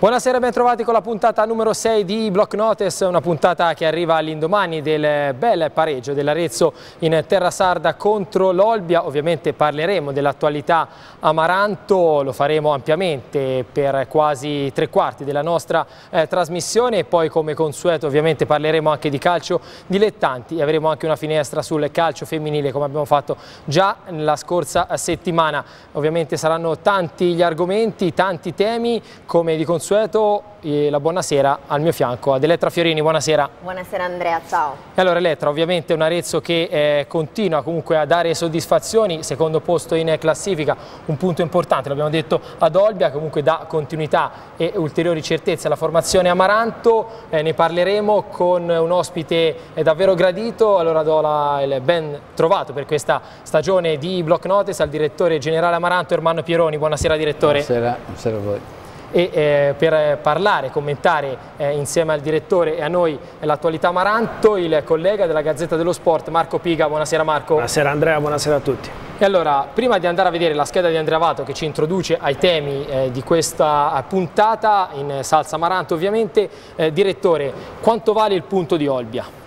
Buonasera ben trovati con la puntata numero 6 di Block Notice, una puntata che arriva all'indomani del bel pareggio dell'Arezzo in terra sarda contro l'Olbia. Ovviamente parleremo dell'attualità Amaranto, lo faremo ampiamente per quasi tre quarti della nostra eh, trasmissione e poi come consueto ovviamente parleremo anche di calcio dilettanti e avremo anche una finestra sul calcio femminile come abbiamo fatto già la scorsa settimana. Ovviamente saranno tanti gli argomenti, tanti temi come di consueto consueto la buonasera al mio fianco ad Elettra Fiorini, buonasera. Buonasera Andrea, ciao. E allora Elettra, ovviamente un Arezzo che eh, continua comunque a dare soddisfazioni, secondo posto in classifica, un punto importante, l'abbiamo detto ad Olbia, comunque dà continuità e ulteriori certezze alla formazione Amaranto, eh, ne parleremo con un ospite eh, davvero gradito, allora do la, il ben trovato per questa stagione di Block Notice al direttore generale Amaranto Ermanno Pieroni, buonasera direttore. Buonasera, buonasera a voi e eh, per parlare, commentare eh, insieme al direttore e a noi l'attualità Amaranto, il collega della Gazzetta dello Sport Marco Piga. Buonasera Marco. Buonasera Andrea, buonasera a tutti. E allora, prima di andare a vedere la scheda di Andrea Vato che ci introduce ai temi eh, di questa puntata, in salsa Amaranto ovviamente, eh, direttore, quanto vale il punto di Olbia?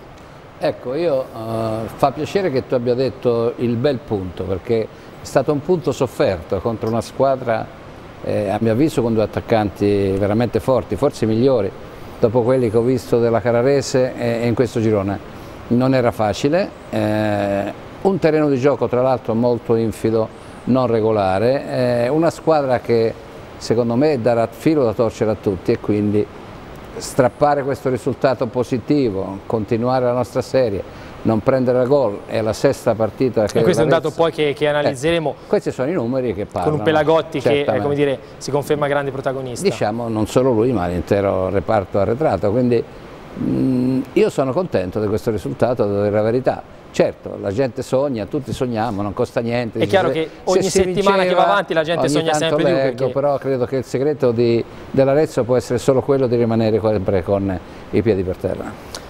Ecco, io uh, fa piacere che tu abbia detto il bel punto, perché è stato un punto sofferto contro una squadra eh, a mio avviso con due attaccanti veramente forti, forse migliori, dopo quelli che ho visto della Cararese e, in questo girone. Non era facile, eh, un terreno di gioco tra l'altro molto infido, non regolare, eh, una squadra che secondo me darà filo da torcere a tutti e quindi strappare questo risultato positivo, continuare la nostra serie, non prendere la gol è la sesta partita che e questo è un dato poi che, che analizzeremo eh, questi sono i numeri che parlano con un Pelagotti che eh, dire, si conferma grande protagonista. Diciamo non solo lui ma l'intero reparto arretrato quindi mh, io sono contento di questo risultato devo dire la verità. Certo la gente sogna tutti sogniamo non costa niente è chiaro che ogni settimana vinceva, che va avanti la gente sogna sempre leggo, di più però credo che il segreto dell'Arezzo può essere solo quello di rimanere sempre con i piedi per terra.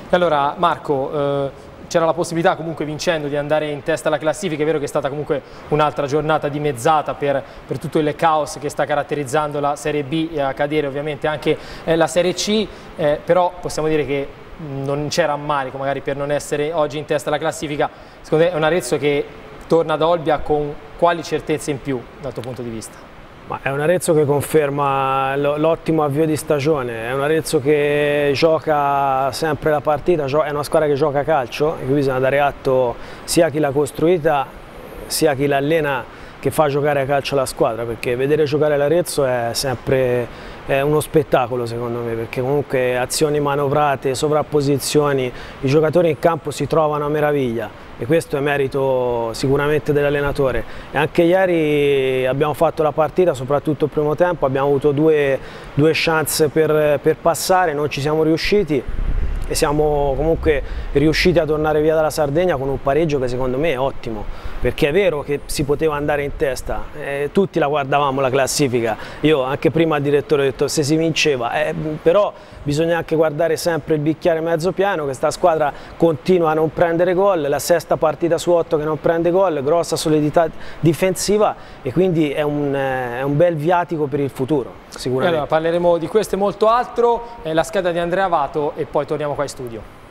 E allora Marco eh, c'era la possibilità comunque vincendo di andare in testa alla classifica, è vero che è stata comunque un'altra giornata dimezzata per, per, tutto il caos che sta caratterizzando la Serie B e a cadere ovviamente anche eh, la Serie C, eh, però possiamo dire che non c'era ammarico magari per non essere oggi in testa alla classifica, secondo te è un Arezzo che torna ad Olbia con quali certezze in più dal tuo punto di vista? Ma è un Arezzo che conferma l'ottimo avvio di stagione, è un Arezzo che gioca sempre la partita, è una squadra che gioca calcio e qui bisogna dare atto sia a chi l'ha costruita sia a chi l'allena che fa giocare a calcio la squadra perché vedere giocare l'Arezzo è sempre è uno spettacolo secondo me perché comunque azioni manovrate, sovrapposizioni, i giocatori in campo si trovano a meraviglia e questo è merito sicuramente dell'allenatore. Anche ieri abbiamo fatto la partita, soprattutto il primo tempo, abbiamo avuto due, due chance per, per passare, non ci siamo riusciti e siamo comunque riusciti a tornare via dalla Sardegna con un pareggio che secondo me è ottimo perché è vero che si poteva andare in testa eh, tutti la guardavamo la classifica io anche prima al direttore ho detto se si vinceva eh, però bisogna anche guardare sempre il bicchiere mezzo pieno questa squadra continua a non prendere gol la sesta partita su otto che non prende gol grossa solidità difensiva e quindi è un, eh, è un bel viatico per il futuro sicuramente. Allora, parleremo di questo e molto altro. Eh, la scheda di Andrea Vato e poi torniamo qua in studio.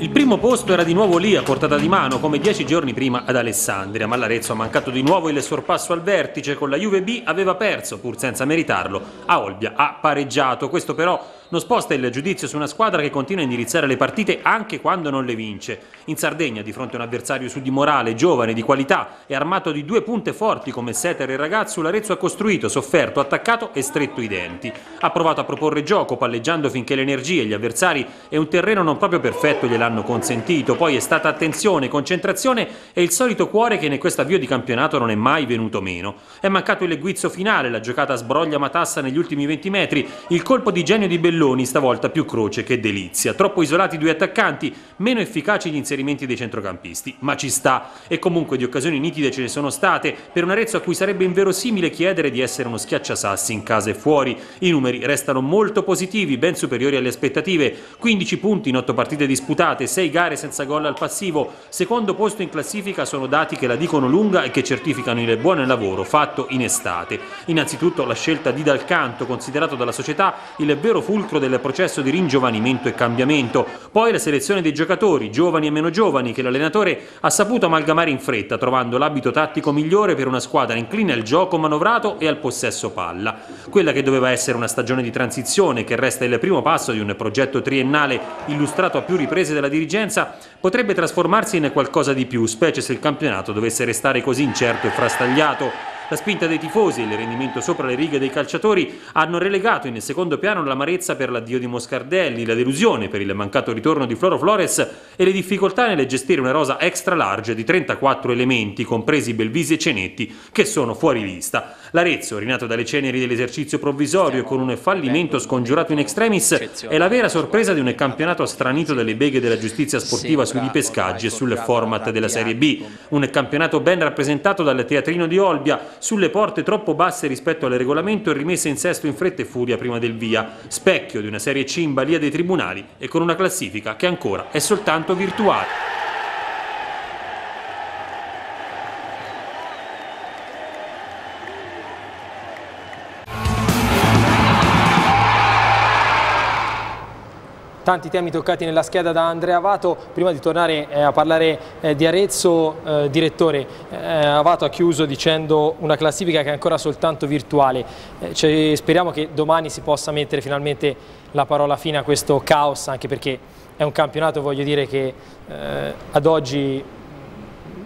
Il primo posto era di nuovo lì a portata di mano come dieci giorni prima ad Alessandria, ma l'Arezzo ha mancato di nuovo il sorpasso al vertice, con la Juve B aveva perso, pur senza meritarlo, a Olbia ha pareggiato, questo però non sposta il giudizio su una squadra che continua a indirizzare le partite anche quando non le vince. In Sardegna, di fronte a un avversario su di morale, giovane, di qualità e armato di due punte forti come Seter e Ragazzo, l'Arezzo ha costruito, sofferto, attaccato e stretto i denti. Ha provato a proporre gioco, palleggiando finché le energie, gli avversari e un terreno non proprio perfetto gliel'hanno consentito. Poi è stata attenzione, concentrazione e il solito cuore che in questo avvio di campionato non è mai venuto meno. È mancato il guizzo finale, la giocata sbroglia Matassa negli ultimi 20 metri, il colpo di genio di Bellone Belloni, stavolta più croce che delizia. Troppo isolati i due attaccanti, meno efficaci gli inserimenti dei centrocampisti, ma ci sta. E comunque di occasioni nitide ce ne sono state per un Arezzo a cui sarebbe inverosimile chiedere di essere uno schiacciasassi in casa e fuori. I numeri restano molto positivi, ben superiori alle aspettative. 15 punti in 8 partite disputate, 6 gare senza gol al passivo. Secondo posto in classifica sono dati che la dicono lunga e che certificano il buon lavoro fatto in estate. Innanzitutto la scelta di Dal Canto, considerato dalla società il vero fulcro del processo di ringiovanimento e cambiamento. Poi la selezione dei giocatori, giovani e meno giovani, che l'allenatore ha saputo amalgamare in fretta, trovando l'abito tattico migliore per una squadra incline al gioco manovrato e al possesso palla. Quella che doveva essere una stagione di transizione, che resta il primo passo di un progetto triennale illustrato a più riprese dalla dirigenza, potrebbe trasformarsi in qualcosa di più, specie se il campionato dovesse restare così incerto e frastagliato. La spinta dei tifosi e il rendimento sopra le righe dei calciatori hanno relegato in secondo piano l'amarezza per l'addio di Moscardelli, la delusione per il mancato ritorno di Floro Flores e le difficoltà nel gestire una rosa extra large di 34 elementi, compresi Belvisi e Cenetti, che sono fuori lista. L'Arezzo, rinato dalle ceneri dell'esercizio provvisorio con un fallimento scongiurato in extremis, è la vera sorpresa di un campionato stranito dalle beghe della giustizia sportiva sui ripescaggi e sul format della Serie B. Un campionato ben rappresentato dal teatrino di Olbia, sulle porte troppo basse rispetto al regolamento e rimesse in sesto in fretta e furia prima del via, specchio di una Serie C in balia dei tribunali e con una classifica che ancora è soltanto virtuale. Tanti temi toccati nella scheda da Andrea Avato. Prima di tornare eh, a parlare eh, di Arezzo, eh, direttore, Avato ha chiuso dicendo una classifica che è ancora soltanto virtuale. Cioè, speriamo che domani si possa mettere finalmente la parola fine a questo caos, anche perché è un campionato, voglio dire, che ad oggi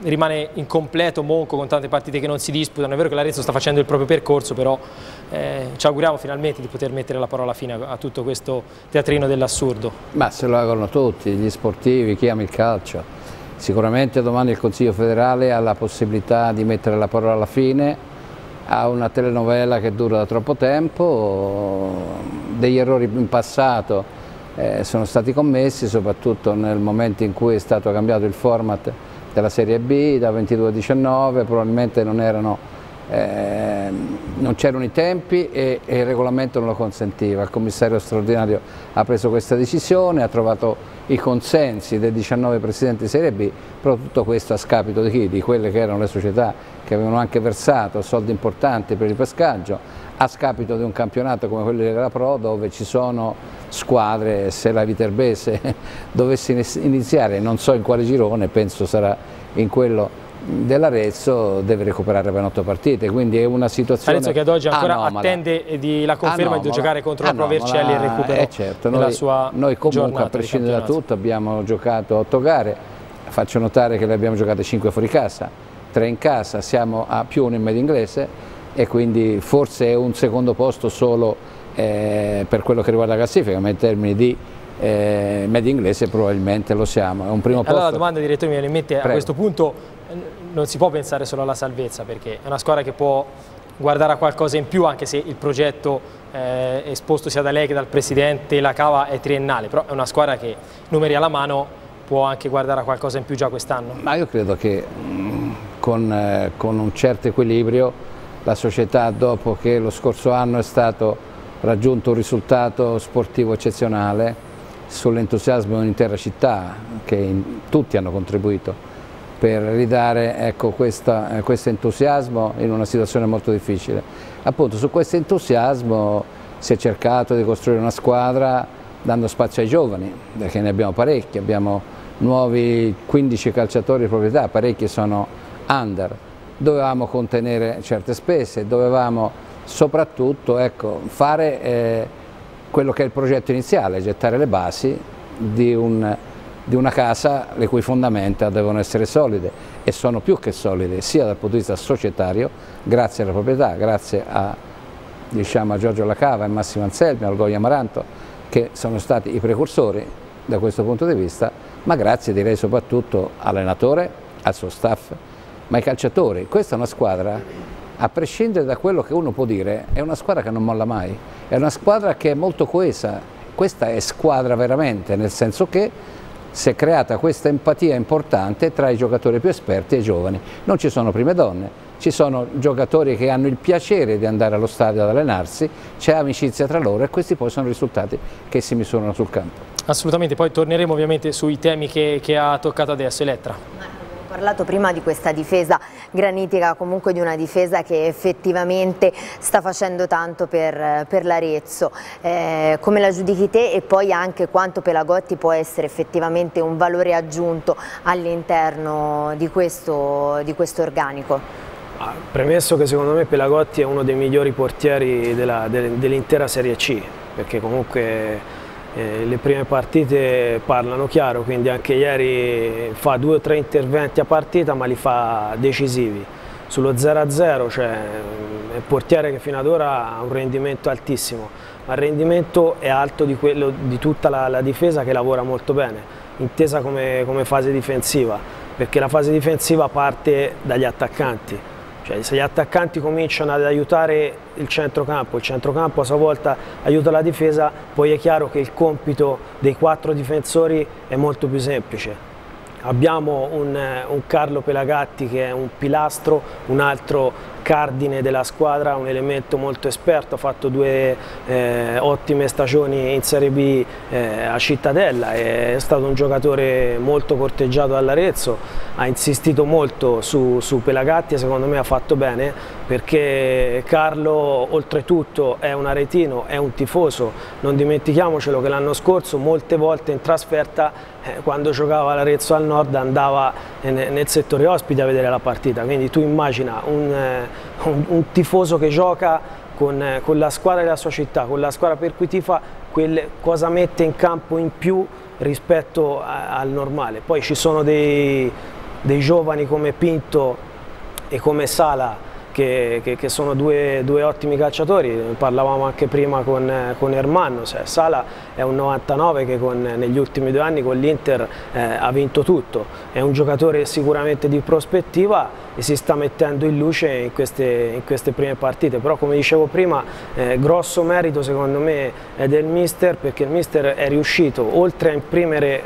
rimane incompleto, monco con tante partite che non si disputano. È vero che l'Arezzo sta facendo il proprio percorso, però eh, ci auguriamo finalmente di poter mettere la parola fine a, a tutto questo teatrino dell'assurdo. Ma se lo augurano tutti, gli sportivi, chi ama il calcio. Sicuramente domani il Consiglio federale ha la possibilità di mettere la parola alla fine a una telenovela che dura da troppo tempo, degli errori in passato eh, sono stati commessi, soprattutto nel momento in cui è stato cambiato il format della Serie B da 22 a 19, probabilmente non, erano, eh, non c'erano i tempi e, e, il regolamento non lo consentiva. Il commissario straordinario ha preso questa decisione, ha trovato i consensi dei 19 presidenti di Serie B, però tutto questo a scapito di chi? Di quelle che erano le società che avevano anche versato soldi importanti per il pescaggio, a scapito di un campionato come quello della Pro dove ci sono squadre, se la Viterbese dovesse iniziare, non so in quale girone, penso sarà in quello dell'Arezzo deve recuperare per otto partite, quindi è una situazione Arezzo che ad oggi ancora anomala. attende di, la conferma anomala. di giocare contro la Pro Vercelli e recupero eh certo, noi, sua Noi comunque a prescindere da tutto abbiamo giocato otto gare, faccio notare che le abbiamo giocate cinque fuori casa, tre in casa, siamo a più uno in medio inglese e quindi forse è un secondo posto solo eh, per quello che riguarda la classifica, ma in termini di eh, media inglese probabilmente lo siamo. È un primo allora posto. la domanda direttore mi viene in mente, Prego. a questo punto non si può pensare solo alla salvezza perché è una squadra che può guardare a qualcosa in più anche se il progetto eh, esposto sia da lei che dal Presidente la cava è triennale, però è una squadra che numeri alla mano può anche guardare a qualcosa in più già quest'anno. Ma io credo che mm, con, eh, con un certo equilibrio la società dopo che lo scorso anno è stato raggiunto un risultato sportivo eccezionale sull'entusiasmo di un'intera città che in, tutti hanno contribuito per ridare ecco, questo entusiasmo in una situazione molto difficile. Appunto su questo entusiasmo si è cercato di costruire una squadra dando spazio ai giovani, perché ne abbiamo parecchi, abbiamo nuovi 15 calciatori di proprietà, parecchi sono under, dovevamo contenere certe spese, dovevamo soprattutto ecco, fare eh, quello che è il progetto iniziale, gettare le basi di, un, di, una casa le cui fondamenta devono essere solide e sono più che solide sia dal punto di vista societario, grazie alla proprietà, grazie a, diciamo, a Giorgio Lacava e Massimo Anselmi, al Goya Maranto, che sono stati i precursori da questo punto di vista, ma grazie direi soprattutto all'allenatore, al suo staff, ma ai calciatori. Questa è una squadra, a prescindere da quello che uno può dire, è una squadra che non molla mai, è una squadra che è molto coesa questa è squadra veramente, nel senso che si è creata questa empatia importante tra i giocatori più esperti e i giovani. Non ci sono prime donne, ci sono giocatori che hanno il piacere di andare allo stadio ad allenarsi, c'è amicizia tra loro e questi poi sono risultati che si misurano sul campo. Assolutamente, poi torneremo ovviamente sui temi che, che ha toccato adesso Elettra parlato prima di questa difesa granitica, comunque di una difesa che effettivamente sta facendo tanto per, per l'Arezzo. Eh, come la giudichi te e poi anche quanto Pelagotti può essere effettivamente un valore aggiunto all'interno di di questo organico? Ah, premesso che secondo me Pelagotti è uno dei migliori portieri dell'intera Serie C, perché comunque eh, le prime partite parlano chiaro, quindi anche ieri fa due o tre interventi a partita ma li fa decisivi. Sullo 0-0 cioè, è un portiere che fino ad ora ha un rendimento altissimo, ma il rendimento è alto di, quello, di tutta la, la, difesa che lavora molto bene, intesa come, come fase difensiva, perché la fase difensiva parte dagli attaccanti, cioè, se gli attaccanti cominciano ad aiutare il centrocampo, il centrocampo a sua volta aiuta la difesa, poi è chiaro che il compito dei quattro difensori è molto più semplice. Abbiamo un, un Carlo Pelagatti che è un pilastro, un altro cardine della squadra, un elemento molto esperto, ha fatto due eh, ottime stagioni in Serie B eh, a Cittadella, è stato un giocatore molto corteggiato dall'Arezzo, ha insistito molto su, su Pelagatti e secondo me ha fatto bene perché Carlo oltretutto è un aretino, è un tifoso, non dimentichiamocelo che l'anno scorso molte volte in trasferta eh, quando giocava l'Arezzo al nord andava nel settore ospiti a vedere la partita, quindi tu immagina un, eh, un, un tifoso che gioca con, con, la squadra della sua città, con la squadra per cui tifa, quel, cosa mette in campo in più rispetto a, al normale. Poi ci sono dei, dei giovani come Pinto e come Sala che, che, che sono due, due, ottimi calciatori, parlavamo anche prima con, con Ermanno, cioè, Sala è un 99 che con, negli ultimi due anni con l'Inter eh, ha vinto tutto, è un giocatore sicuramente di prospettiva e si sta mettendo in luce in queste, in queste prime partite, però come dicevo prima eh, grosso merito secondo me è del mister perché il mister è riuscito oltre a imprimere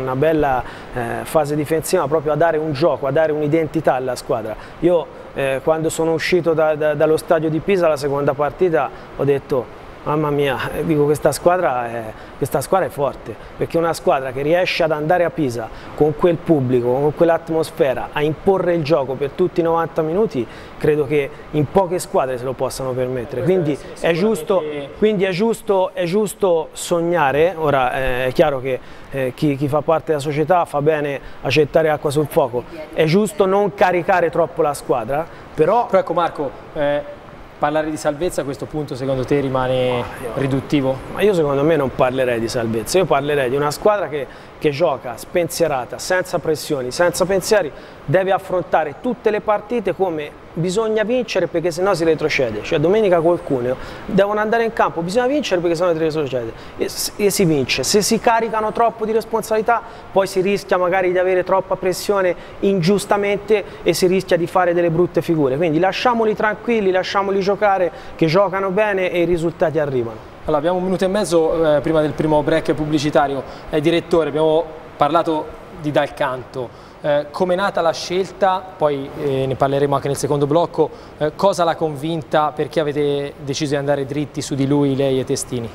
una bella eh, fase difensiva proprio a dare un gioco, a dare un'identità alla squadra. Io eh, quando sono uscito da, da, dallo stadio di Pisa la seconda partita ho detto mamma mia, dico questa squadra, è, questa squadra è forte, perché una squadra che riesce ad andare a Pisa con quel pubblico, con quell'atmosfera, a imporre il gioco per tutti i 90 minuti, credo che in poche squadre se lo possano permettere. Quindi è, giusto, quindi è giusto, è giusto sognare, ora eh, è chiaro che eh, chi, chi, fa parte della società fa bene a gettare acqua sul fuoco, è giusto non caricare troppo la squadra, però... Però ecco Marco, eh Parlare di salvezza a questo punto secondo te rimane riduttivo? Ma io secondo me non parlerei di salvezza, io parlerei di una squadra che, che gioca spensierata, senza pressioni, senza pensieri, deve affrontare tutte le partite come bisogna vincere perché sennò si retrocede, cioè domenica qualcuno devono andare in campo, bisogna vincere perché sennò si retrocede e, e si vince, se si caricano troppo di responsabilità poi si rischia magari di avere troppa pressione ingiustamente e si rischia di fare delle brutte figure, quindi lasciamoli tranquilli, lasciamoli giocare, che giocano bene e i risultati arrivano. Allora, abbiamo un minuto e mezzo eh, prima del primo break pubblicitario. Eh, direttore, abbiamo parlato di Dal Canto. Eh, Come è nata la scelta, poi eh, ne parleremo anche nel secondo blocco, eh, cosa l'ha convinta, perché avete deciso di andare dritti su di lui, lei e Testini?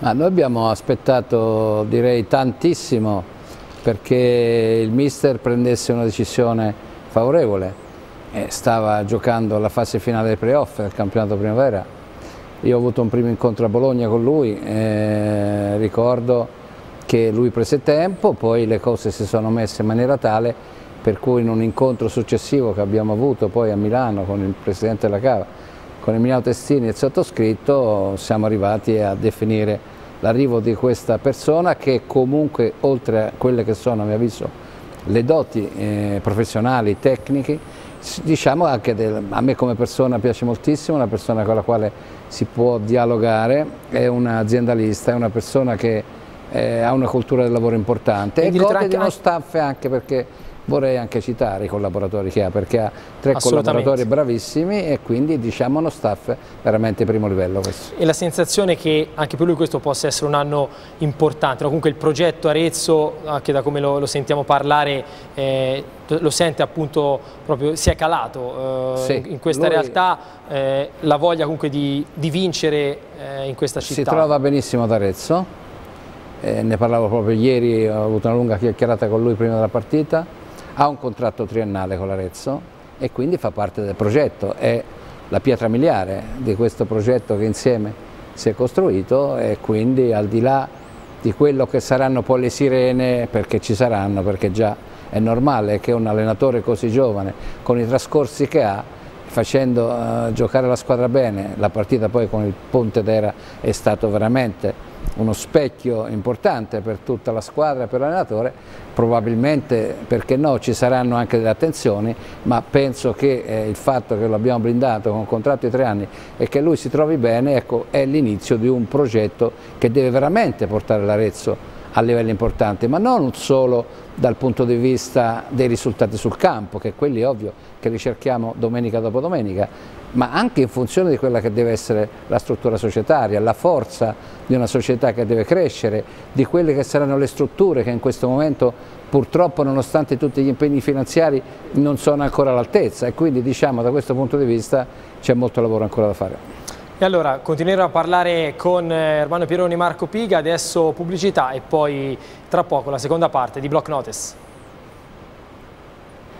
Ah, noi abbiamo aspettato direi tantissimo perché il mister prendesse una decisione favorevole. stava giocando la fase finale dei playoff del campionato primavera. Io ho avuto un primo incontro a Bologna con lui, eh, ricordo che lui prese tempo, poi le cose si sono messe in maniera tale per cui in un incontro successivo che abbiamo avuto poi a Milano con il Presidente della Cava, con Emiliano Testini e il sottoscritto, siamo arrivati a definire l'arrivo di questa persona che comunque oltre a quelle che sono a mio avviso le doti eh, professionali, tecniche, diciamo anche del, a me come persona piace moltissimo, una persona con la quale si può dialogare, è un aziendalista, è una persona che eh, ha una cultura del lavoro importante e, e gode di uno staff anche perché vorrei anche citare i collaboratori che ha, perché ha tre collaboratori bravissimi e quindi diciamo uno staff veramente primo livello. Questo. E la sensazione che anche per lui questo possa essere un anno importante, no? comunque il progetto Arezzo, anche da come lo, lo sentiamo parlare, eh, lo sente appunto proprio, si è calato eh, sì, in questa realtà, eh, la voglia comunque di, di vincere eh, in questa città. Si trova benissimo ad Arezzo, eh, ne parlavo proprio ieri, ho avuto una lunga chiacchierata con lui prima della partita, ha un contratto triennale con l'Arezzo e quindi fa parte del progetto, è la pietra miliare di questo progetto che insieme si è costruito e quindi al di là di quello che saranno poi le sirene, perché ci saranno, perché già è normale che un allenatore così giovane, con i trascorsi che ha, facendo uh, giocare la squadra bene, la partita poi con il Ponte d'Era è stato veramente uno specchio importante per tutta la squadra per l'allenatore, probabilmente perché no ci saranno anche delle attenzioni, ma penso che eh, il fatto che lo abbiamo blindato con un contratto di tre anni e che lui si trovi bene ecco, è l'inizio di un progetto che deve veramente portare l'Arezzo a livelli importanti, ma non solo dal punto di vista dei risultati sul campo, che quelli ovvio che ricerchiamo domenica dopo domenica, ma anche in funzione di quella che deve essere la struttura societaria, la forza di una società che deve crescere, di quelle che saranno le strutture che in questo momento purtroppo nonostante tutti gli impegni finanziari non sono ancora all'altezza e quindi diciamo da questo punto di vista c'è molto lavoro ancora da fare. E allora continuerò a parlare con eh, Ermano Pieroni e Marco Piga, adesso pubblicità e poi tra poco la seconda parte di Block Notice.